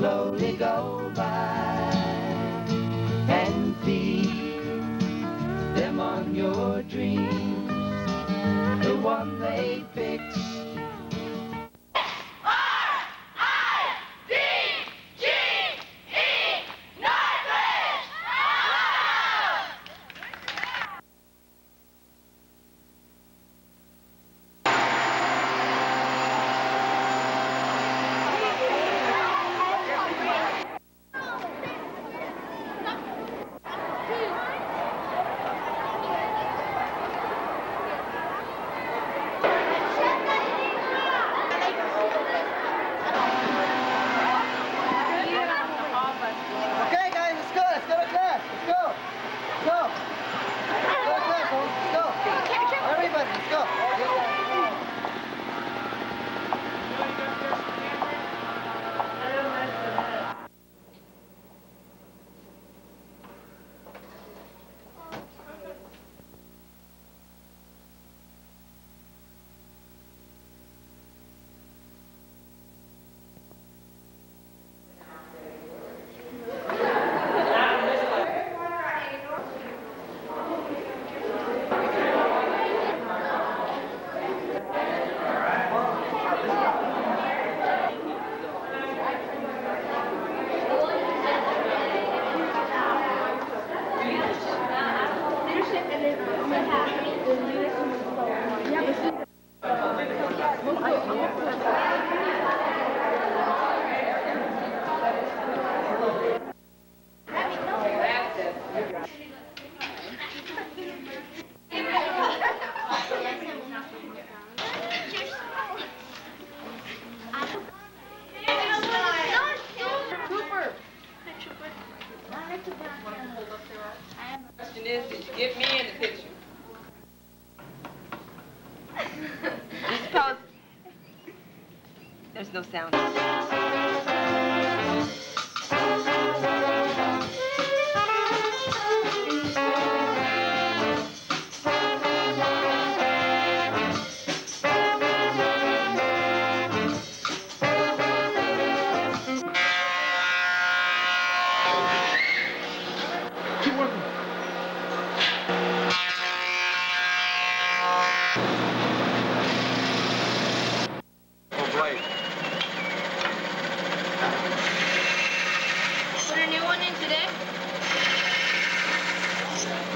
slowly go by and feed them on your dreams, the one they fix. There's no sound.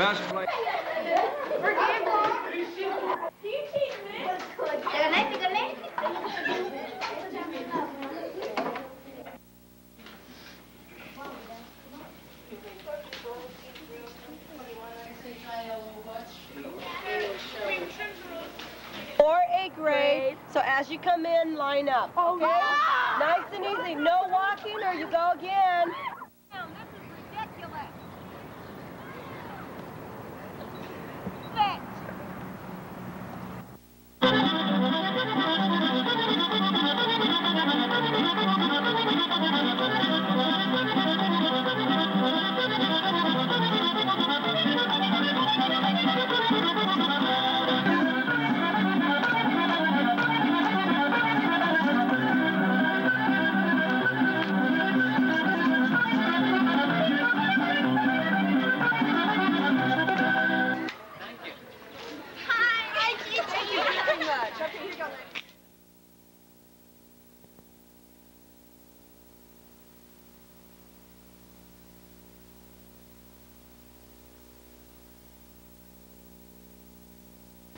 Fast Blake. Or eighth grade. So as you come in, line up. Oh, okay? Nice and easy. No walking or you go again.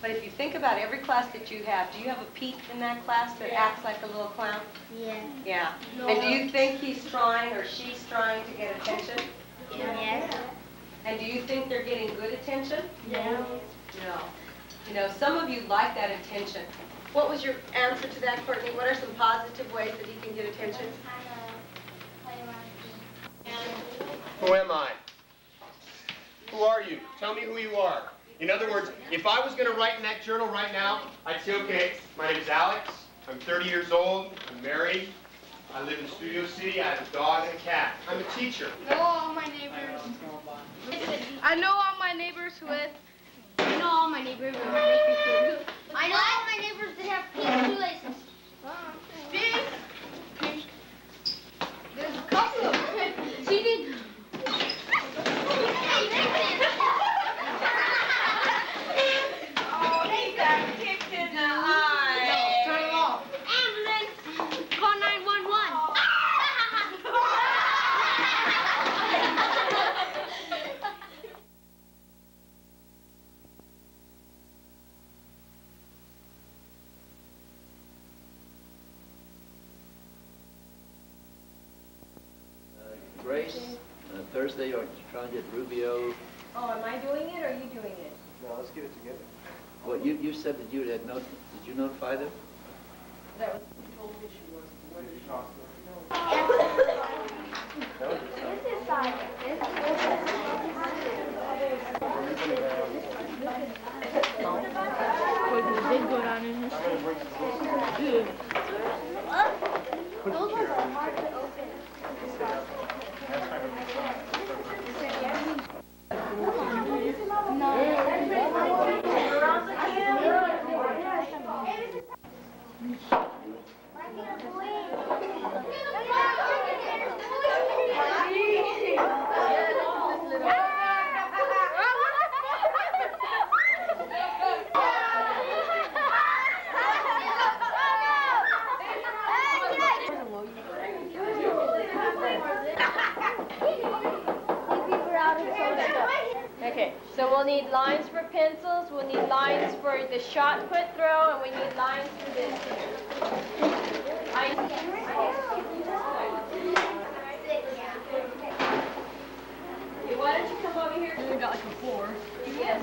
But if you think about every class that you have, do you have a Pete in that class that acts like a little clown? Yeah. Yeah. And do you think he's trying or she's trying to get attention? Yeah. And do you think they're getting good attention? No. No. You know, some of you like that attention. What was your answer to that, Courtney? What are some positive ways that he can get attention? Who am I? Who are you? Tell me who you are. In other words, if I was going to write in that journal right now, I'd say, okay, my name is Alex. I'm 30 years old. I'm married. I live in Studio City. I have a dog and a cat. I'm a teacher. I Know all my neighbors. I know all my neighbors with. I know all my neighbors with making food. I know all my neighbors that have pink shoelaces. Pink. Pink. There's race. Uh, Thursday, are you trying to get Rubio? Oh, am I doing it or are you doing it? No, let's get it together. Well, you, you said that you had no, did you notify them? That was, told me she was. What did she? Okay, so we'll need lines for pencils, we'll need lines for the shot put throw, and we need lines for this here. Okay, why don't you come over here? You got like a four. Yes,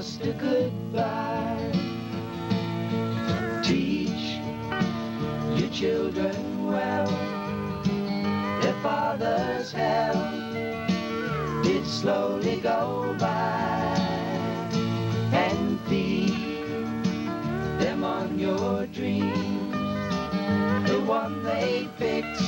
just a goodbye. Teach your children well. Their fathers have did slowly go by and feed them on your dreams. The one they fix